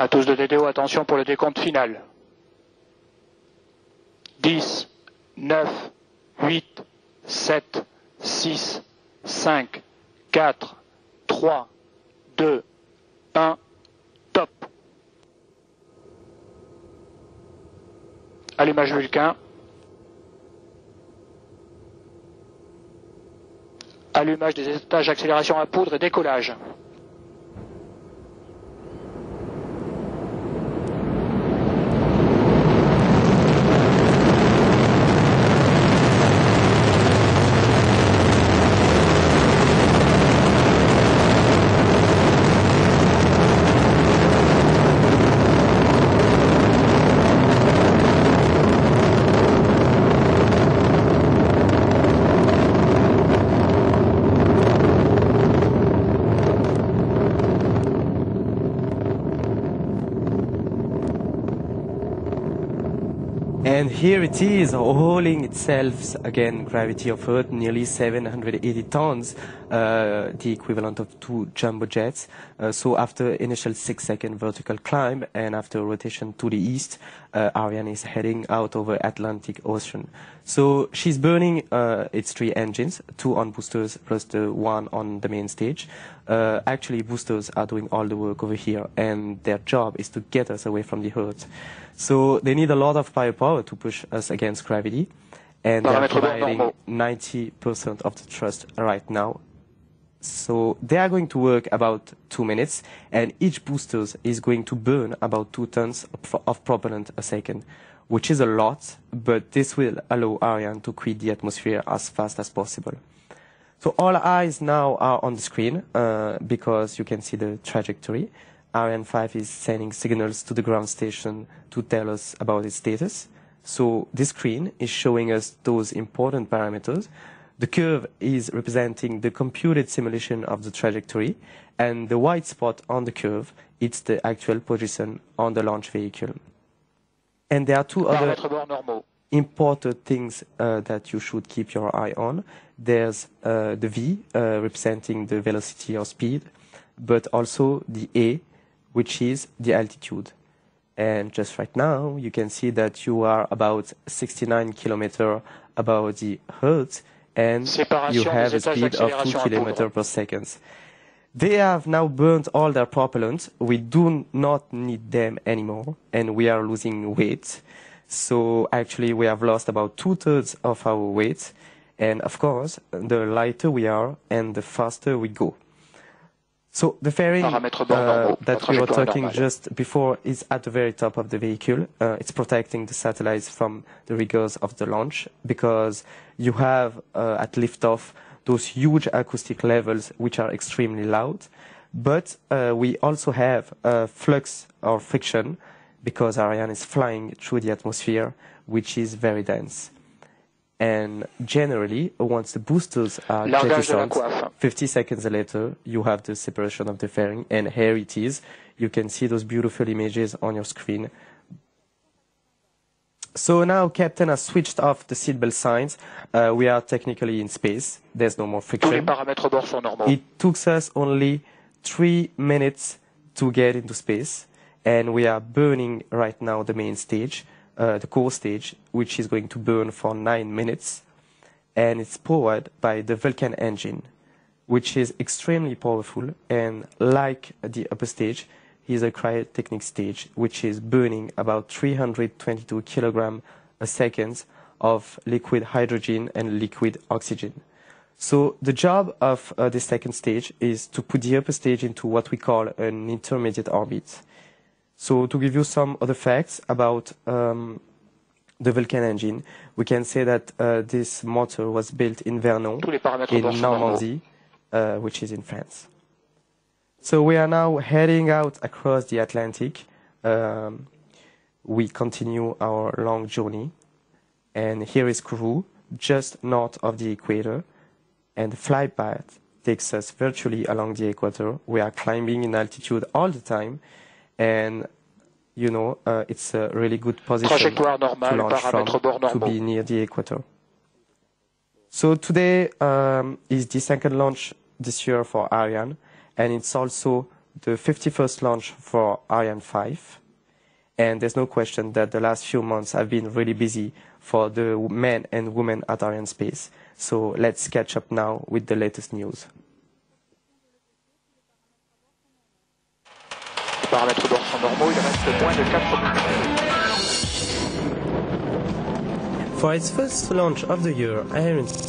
À tous de DDO, attention pour le décompte final. 10, 9, 8, 7, 6, 5, 4, 3, 2, 1, top. Allumage Vulcain. Allumage des étages d'accélération à poudre et décollage. And here it is, hauling itself again, gravity of Earth, nearly 780 tons, uh, the equivalent of two jumbo jets. Uh, so after initial six second vertical climb and after rotation to the east, uh, Ariane is heading out over Atlantic Ocean. So she's burning uh, its three engines, two on boosters plus the one on the main stage. Uh, actually, boosters are doing all the work over here, and their job is to get us away from the Earth. So they need a lot of firepower to push us against gravity, and they're providing 90% of the thrust right now. So they are going to work about two minutes, and each booster is going to burn about two tons of, propellant a second, which is a lot, but this will allow Ariane to quit the atmosphere as fast as possible. So all eyes now are on the screen uh, because you can see the trajectory. Ariane 5 is sending signals to the ground station to tell us about its status. So this screen is showing us those important parameters. The curve is representing the computed simulation of the trajectory, and the white spot on the curve, it's the actual position on the launch vehicle. And there are two other Paramètres bord normaux. important things uh, that you should keep your eye on. There's uh, the V uh, representing the velocity or speed, but also the A, which is the altitude. And just right now, you can see that you are about 69 kilometer above the Earth, and you have a speed of 2 d'accélération à kilometers per second. They have now burnt all their propellant. We do not need them anymore, and we are losing weight. So actually, we have lost about two thirds of our weight. And of course, the lighter we are, and the faster we go. So the fairing uh, that we were talking just before is at the very top of the vehicle. Uh, it's protecting the satellites from the rigors of the launch because you have uh, at liftoff those huge acoustic levels which are extremely loud. But uh, we also have uh, flux or friction because Ariane is flying through the atmosphere, which is very dense. And generally, once the boosters are Largage de la jettisoned, 50 seconds later, you have the separation of the fairing, and here it is. You can see those beautiful images on your screen. So now Captain has switched off the seatbelt signs. Uh, we are technically in space. There's no more friction. paramètres bord sont. It took us only three minutes to get into space, and we are burning right now the main stage, the core stage, which is going to burn for nine minutes, and it's powered by the Vulcain engine, which is extremely powerful, and like the upper stage, is a cryotechnic stage, which is burning about 322 kilogram a second of liquid hydrogen and liquid oxygen. So the job of uh, the second stage is to put the upper stage into what we call an intermediate orbit. So to give you some other facts about um, the Vulcain engine, we can say that uh, this motor was built in Vernon, Tous les paramètres bord in. Normandy, uh, which is in France. So we are now heading out across the Atlantic. Um, we continue our long journey, and here is Kourou, just north of the equator, and the flight path takes us virtually along the equator. We are climbing in altitude all the time, and you know uh, it's a really good position Trajectoire to launch from to be near the equator. So today um, is the second launch this year for Ariane, and it's also the 51st launch for Ariane 5. And there's no question that the last few months have been really busy for the men and women at Arianespace. So let's catch up now with the latest news. Paramètres normaux, il reste moins de 4 minutes. For its first launch of the year, Arianespace